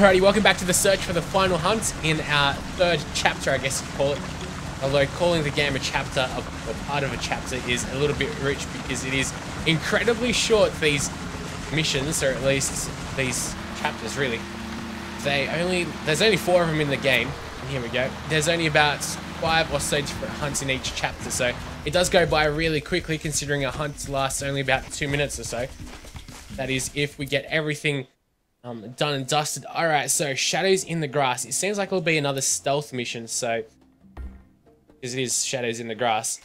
Alrighty, welcome back to the search for the final hunt in our third chapter, I guess you call it. Although calling the game a chapter, a part of a chapter, is a little bit rich because it is incredibly short, these missions, or at least these chapters, really. They only, there's only four of them in the game. And here we go. There's only about five or so different hunts in each chapter, so it does go by really quickly considering a hunt lasts only about two minutes or so. That is if we get everything um, done and dusted. All right, so shadows in the grass. It seems like it'll be another stealth mission, so because it is shadows in the grass.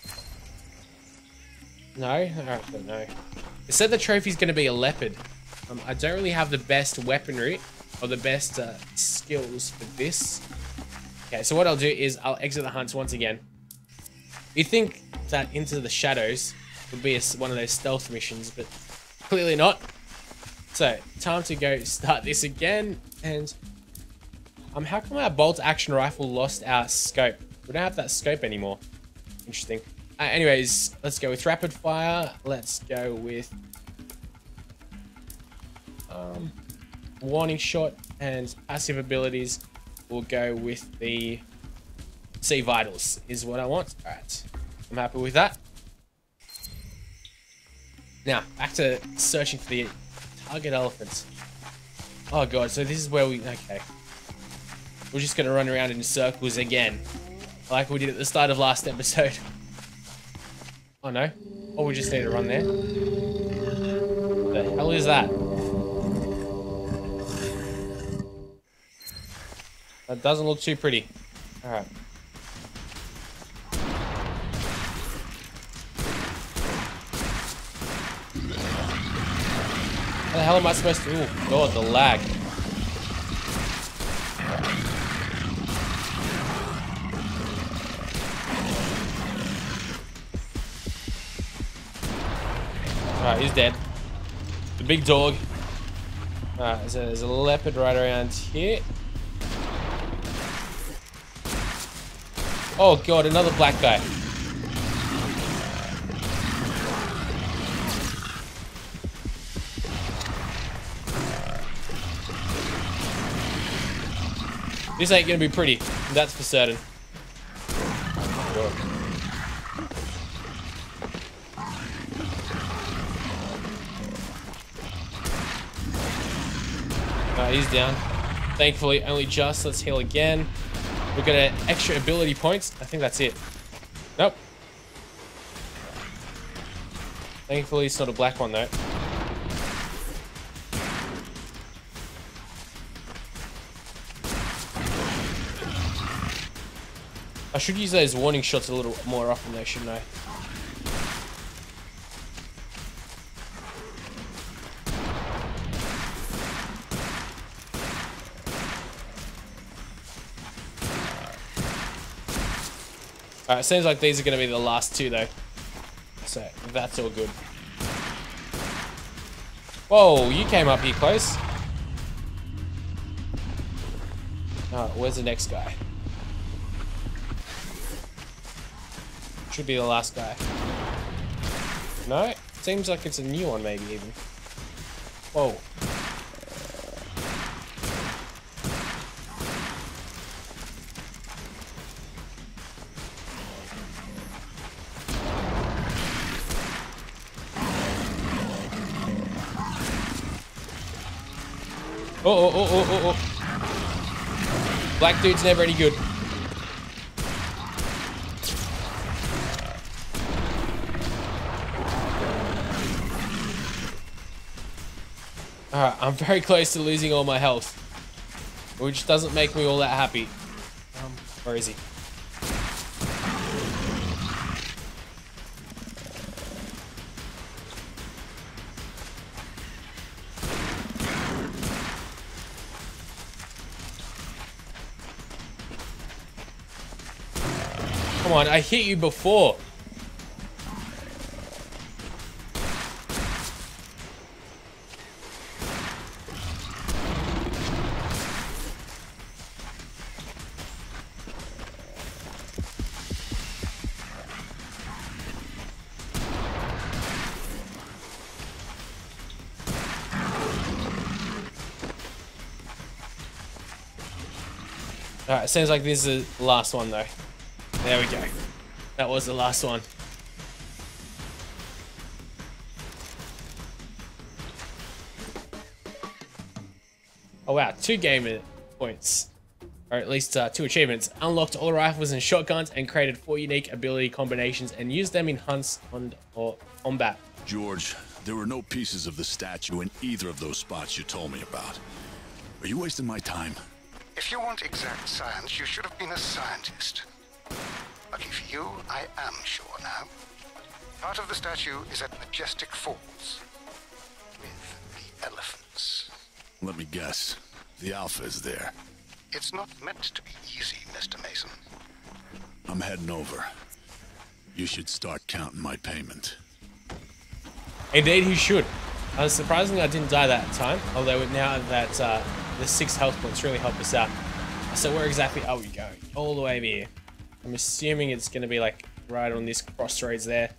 No, right, no. It said the trophy's going to be a leopard. Um, I don't really have the best weaponry or the best uh, skills for this. Okay, so what I'll do is I'll exit the hunts once again. You think that Into the Shadows would be a, one of those stealth missions, but clearly not. So, time to go start this again. And um, how come our bolt action rifle lost our scope? We don't have that scope anymore. Interesting. Uh, anyways, let's go with rapid fire. Let's go with um, warning shot and passive abilities. We'll go with the see vitals is what I want. All right, I'm happy with that. Now back to searching for the Target elephants. Oh god, so this is where we... Okay. We're just gonna run around in circles again. Like we did at the start of last episode. Oh no. Oh, we just need to run there. What the hell is that? That doesn't look too pretty. Alright. Hell am I supposed to... Oh, God, the lag. Alright, he's dead. The big dog. Alright, so there's a leopard right around here. Oh god, another black guy. This ain't gonna be pretty. That's for certain. Alright, he's down. Thankfully, only just. Let's heal again. We've got extra ability points. I think that's it. Nope. Thankfully, it's not a black one, though. I should use those warning shots a little more often though, shouldn't I? Alright, seems like these are going to be the last two though. So, that's all good. Whoa, you came up here close. Alright, where's the next guy? Should be the last guy. No? Seems like it's a new one maybe even. Whoa. Oh, oh, oh, oh, oh, oh. Black dude's never any good. I'm very close to losing all my health. Which doesn't make me all that happy. Um, where is he? Come on, I hit you before. Alright, seems like this is the last one though. There we go. That was the last one. Oh wow, two gamer points. Or at least uh, two achievements. Unlocked all rifles and shotguns and created four unique ability combinations and used them in hunts and or combat. George, there were no pieces of the statue in either of those spots you told me about. Are you wasting my time? If you want exact science, you should have been a scientist. Lucky for you, I am sure now. Part of the statue is at Majestic Falls. With the elephants. Let me guess. The Alpha is there. It's not meant to be easy, Mr. Mason. I'm heading over. You should start counting my payment. Indeed, he should. Uh, surprisingly, I didn't die that time, although now that uh, the six health points really help us out. So where exactly are we going? All the way over here. I'm assuming it's going to be like right on this crossroads there.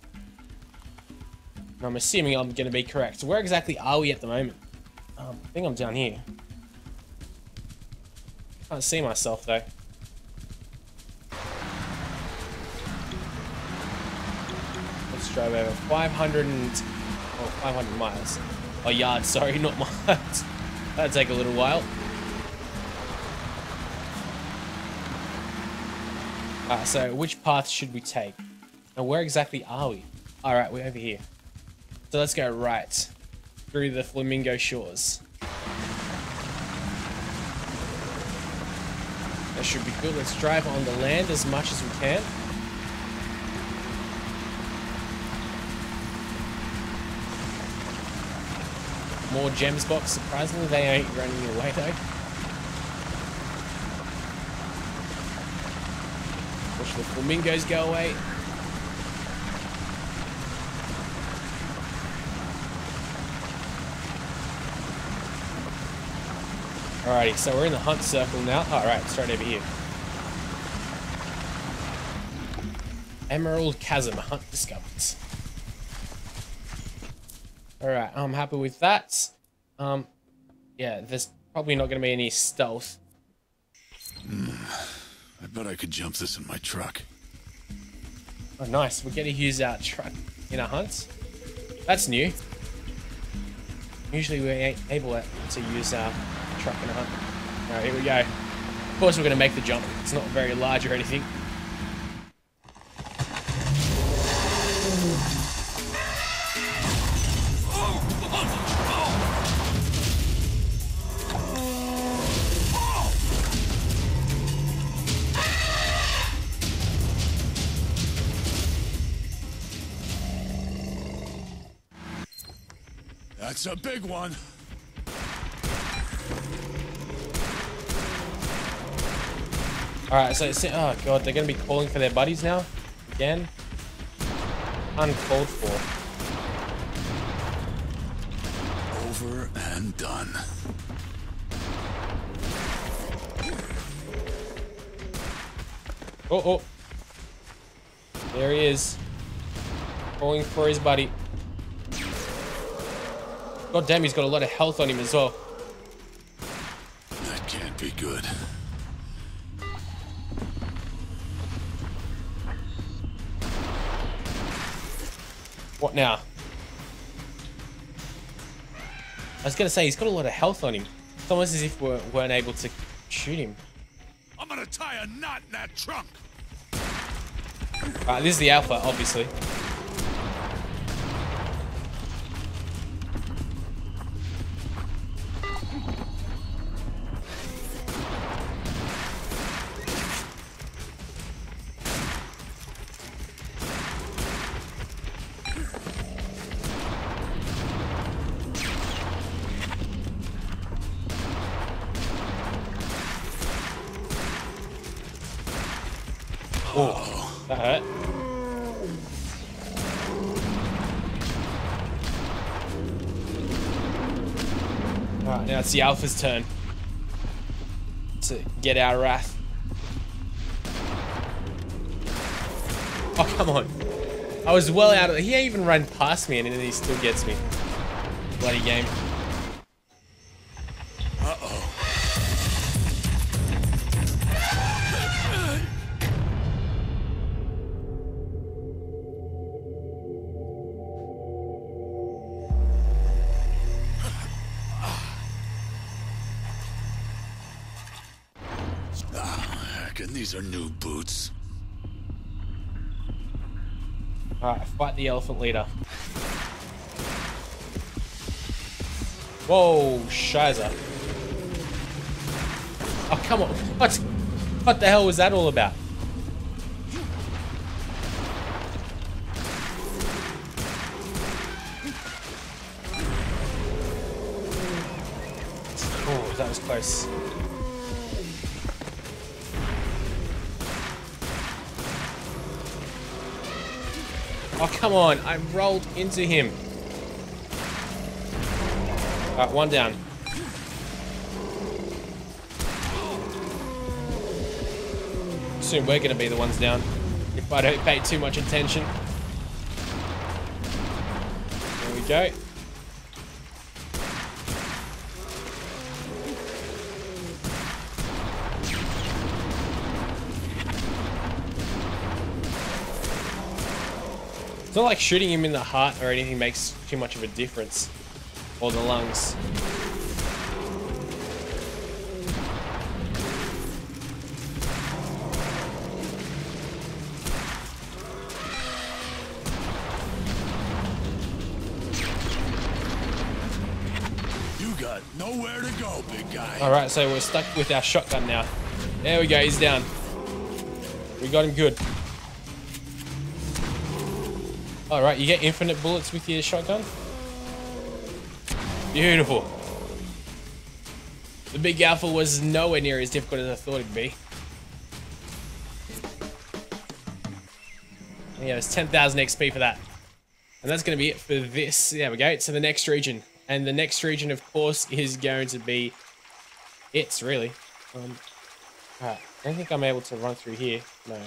And I'm assuming I'm going to be correct. So Where exactly are we at the moment? Um, I think I'm down here. Can't see myself though. Let's drive over 500 and, oh, 500 miles. Oh, yards, sorry, not miles. That'd take a little while. Alright, so which path should we take? And where exactly are we? Alright, we're over here. So let's go right through the Flamingo Shores. That should be good. Let's drive on the land as much as we can. More gems box. Surprisingly, they ain't running away though. Watch the flamingos go away. Alrighty, so we're in the hunt circle now. Alright, start over here. Emerald Chasm, hunt discovered. Alright, I'm happy with that. Um, yeah, there's probably not going to be any stealth. I bet I could jump this in my truck. Oh, nice. We get to use our truck in our hunts. That's new. Usually we ain't able to use our truck in a hunt. Alright, here we go. Of course we're going to make the jump. It's not very large or anything. That's a big one. Alright, so it's, oh god, they're gonna be calling for their buddies now? Again? Uncalled for. Over and done. Oh, oh. There he is. Calling for his buddy. God damn, he's got a lot of health on him as well. That can't be good. What now? I was gonna say, he's got a lot of health on him. It's almost as if we weren't able to shoot him. I'm gonna tie a knot in that trunk. Alright, this is the alpha, obviously. That hurt. Alright, now it's the Alpha's turn to get our wrath. Oh, come on. I was well out of He even ran past me and then he still gets me. Bloody game. These are new boots? Alright, fight the elephant leader. Whoa, Shiza. Oh, come on. What? What the hell was that all about? Oh, come on. I rolled into him. Alright, one down. Soon we're going to be the ones down. If I don't pay too much attention. There we go. Not like shooting him in the heart or anything makes too much of a difference. Or the lungs. You got nowhere to go, big guy. Alright, so we're stuck with our shotgun now. There we go, he's down. We got him good. Alright, you get infinite bullets with your shotgun? Beautiful. The big alpha was nowhere near as difficult as I thought it'd be. Yeah, it's 10,000 XP for that. And that's going to be it for this. There we go. To the next region. And the next region, of course, is going to be it's really. Um, alright, I don't think I'm able to run through here. No,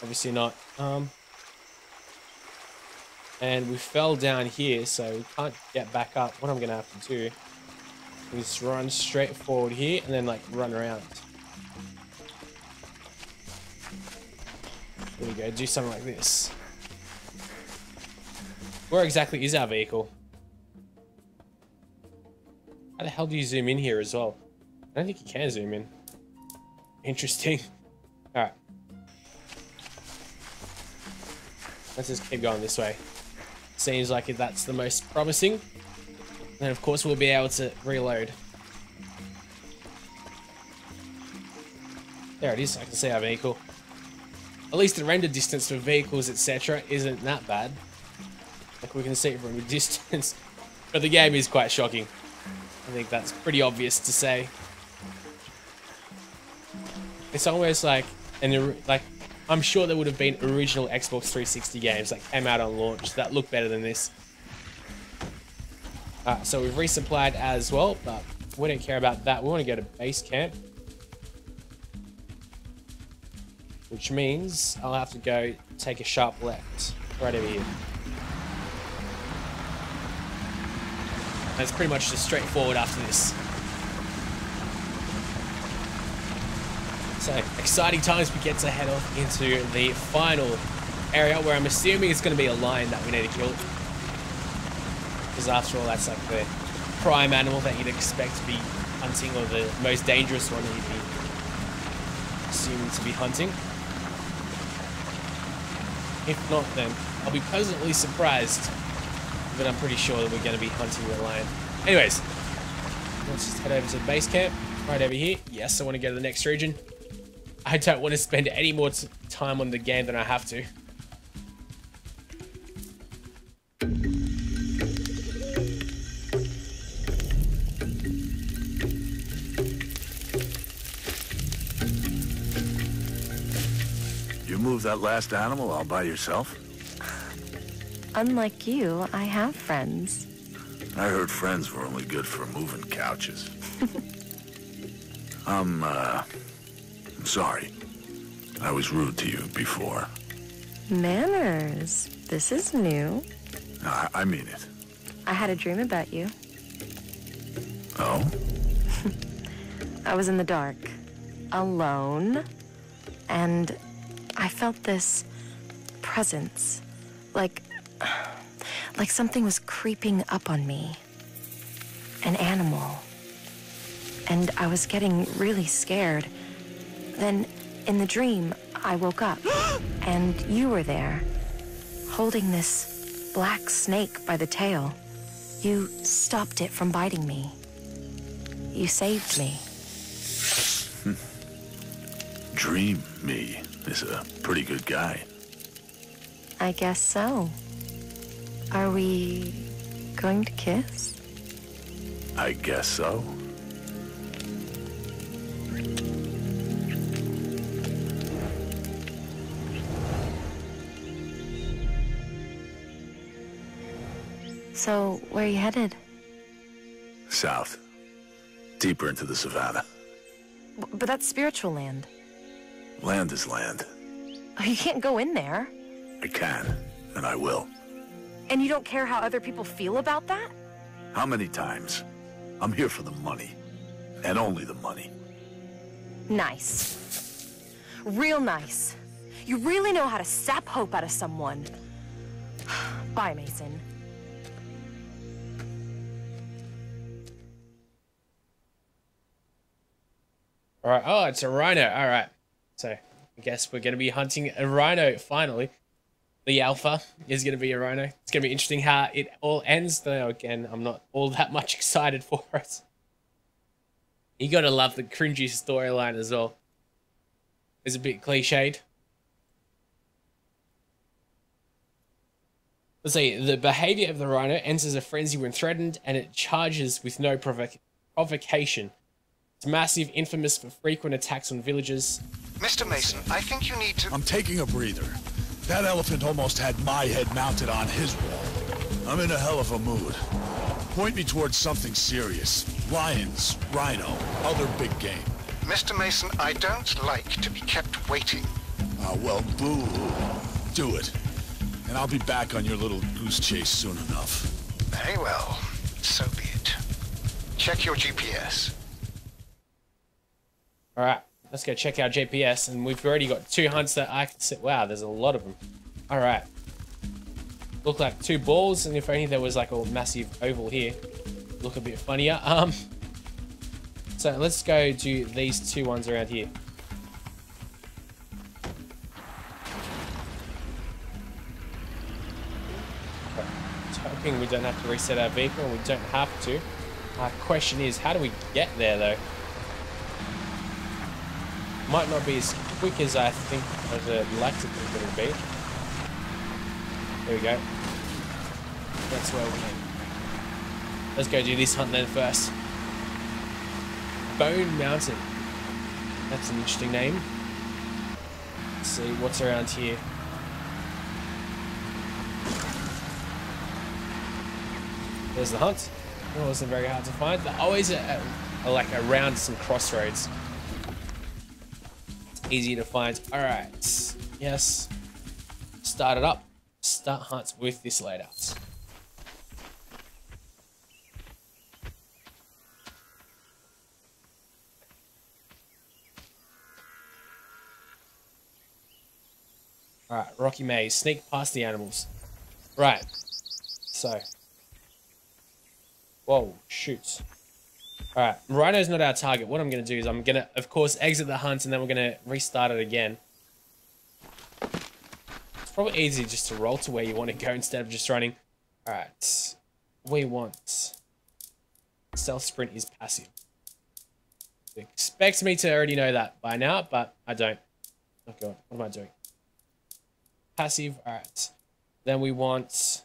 obviously not. Um, and we fell down here, so we can't get back up. What I'm gonna have to do is run straight forward here and then like run around. There we go. Do something like this. Where exactly is our vehicle? How the hell do you zoom in here as well? I don't think you can zoom in. Interesting. Alright. Let's just keep going this way. Seems like that's the most promising. And of course we'll be able to reload. There it is, I can see our vehicle. At least the render distance for vehicles, etc. isn't that bad. Like we can see it from a distance. But the game is quite shocking. I think that's pretty obvious to say. It's almost like an like I'm sure there would have been original Xbox 360 games that came out on launch that look better than this. Uh, so we've resupplied as well, but we don't care about that. We want to go to base camp. Which means I'll have to go take a sharp left right over here. It's pretty much just straightforward after this. So, exciting times we get to head off into the final area where I'm assuming it's going to be a lion that we need to kill. Because after all, that's like the prime animal that you'd expect to be hunting or the most dangerous one that you'd be assuming to be hunting. If not, then I'll be pleasantly surprised but I'm pretty sure that we're going to be hunting the lion. Anyways, let's just head over to the base camp, right over here. Yes, I want to go to the next region. I don't want to spend any more time on the game than I have to. You move that last animal all by yourself? Unlike you, I have friends. I heard friends were only good for moving couches. I'm, uh, I'm sorry. I was rude to you before. Manners. This is new. I, I mean it. I had a dream about you. Oh? I was in the dark, alone, and I felt this presence. Like. like something was creeping up on me. An animal. And I was getting really scared. Then In the dream, I woke up, and you were there, holding this black snake by the tail. You stopped it from biting me. You saved me. Dream me is a pretty good guy. I guess so. Are we going to kiss? I guess so. So, where are you headed? South. Deeper into the savannah. But that's spiritual land. Land is land. Oh, You can't go in there. I can, and I will. And you don't care how other people feel about that? How many times? I'm here for the money. And only the money. Nice. Real nice. You really know how to sap hope out of someone. Bye, Mason. All right. Oh, it's a rhino. All right. So I guess we're going to be hunting a rhino finally. The alpha is going to be a rhino. It's going to be interesting how it all ends. Though again, I'm not all that much excited for it. You got to love the cringy storyline as well. It's a bit cliched. Let's see. The behavior of the rhino ends as a frenzy when threatened, and it charges with no provoc- provocation. It's massive, infamous for frequent attacks on villages. Mr. Mason, I think you need to. I'm taking a breather. That elephant almost had my head mounted on his wall. I'm in a hell of a mood. Point me towards something serious. Lions, rhino, other big game. Mr. Mason, I don't like to be kept waiting. Ah, well, boo. Do it. And I'll be back on your little goose chase soon enough. Very well. So be it. Check your GPS. All right, let's go check our GPS, and we've already got two hunts that I can see. Wow, there's a lot of them. All right, look like two balls, and if only there was like a massive oval here, look a bit funnier. Um, so let's go do these two ones around here. We don't have to reset our vehicle, we don't have to. Our question is, how do we get there though? Might not be as quick as I think as I'd like it would be. There we go. That's where we need. Let's go do this hunt then first. Bone Mountain. That's an interesting name. Let's see what's around here. There's the hunt. It wasn't very hard to find. They're always a, uh, a, like around some crossroads easy to find. All right, yes, start it up. Start hunts with this layout. All right, Rocky Maze, sneak past the animals. Right, so. Whoa, shoot. Alright, Rhino's not our target. What I'm going to do is I'm going to, of course, exit the hunt and then we're going to restart it again. It's probably easy just to roll to where you want to go instead of just running. Alright, we want... Stealth sprint is passive. It expects me to already know that by now, but I don't. Oh god, what am I doing? Passive, alright. Then we want...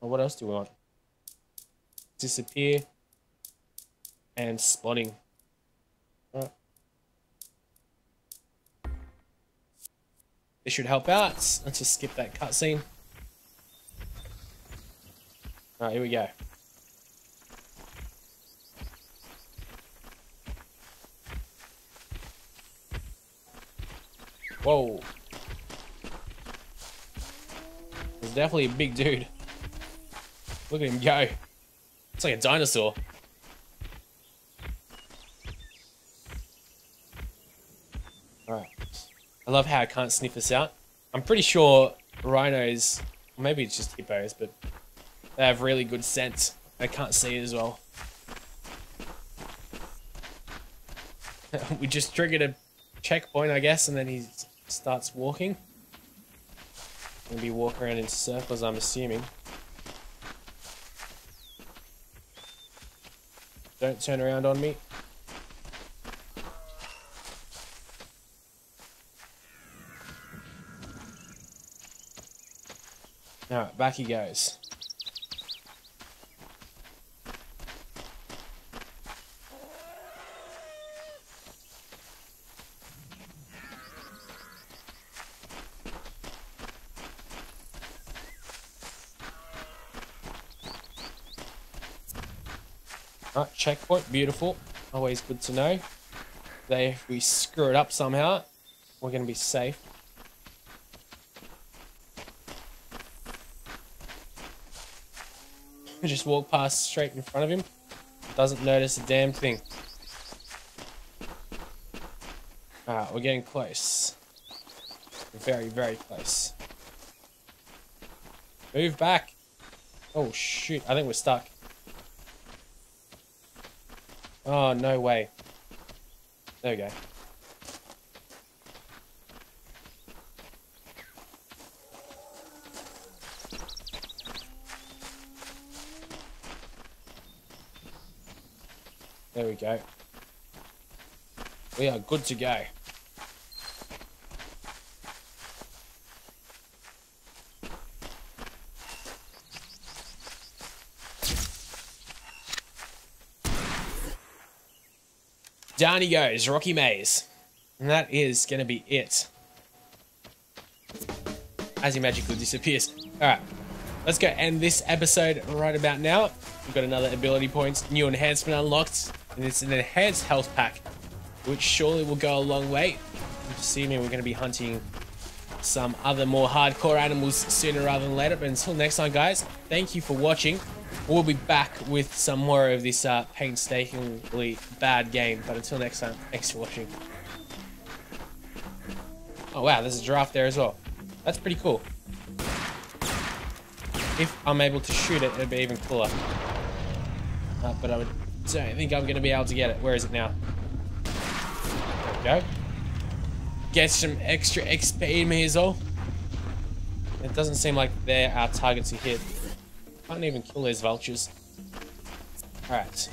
Well, what else do we want? Disappear and spawning. Right. This should help out. Let's just skip that cutscene. Alright, here we go. Whoa. There's definitely a big dude. Look at him go. It's like a dinosaur. Alright. I love how I can't sniff this out. I'm pretty sure rhinos, maybe it's just hippos, but they have really good scent. I can't see it as well. we just triggered a checkpoint, I guess, and then he starts walking. Gonna be walking around in circles, I'm assuming. Don't turn around on me. Alright, back he goes. Alright, checkpoint, beautiful. Always good to know. If we screw it up somehow, we're going to be safe. Just walk past straight in front of him. Doesn't notice a damn thing. Alright, we're getting close. Very, very close. Move back. Oh shoot, I think we're stuck. Oh, no way. There we go. There we go. We are good to go. Down he goes, Rocky Maze. And that is going to be it. As he magically disappears. Alright, let's go end this episode right about now. We've got another ability point, new enhancement unlocked, and it's an enhanced health pack, which surely will go a long way. Assuming we're going to be hunting some other more hardcore animals sooner rather than later. But until next time, guys, thank you for watching. We'll be back with some more of this uh, painstakingly bad game. But until next time, thanks for watching. Oh wow, there's a giraffe there as well. That's pretty cool. If I'm able to shoot it, it'd be even cooler. Uh, but I would, don't think I'm going to be able to get it. Where is it now? There we go. Get some extra XP in me as well. It doesn't seem like they're our targets to hit. Can't even kill those vultures. Alright.